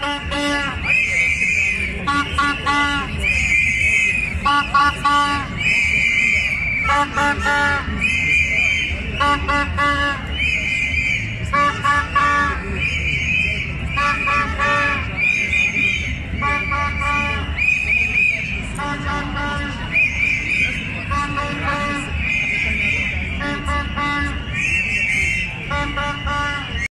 Ha ha ha!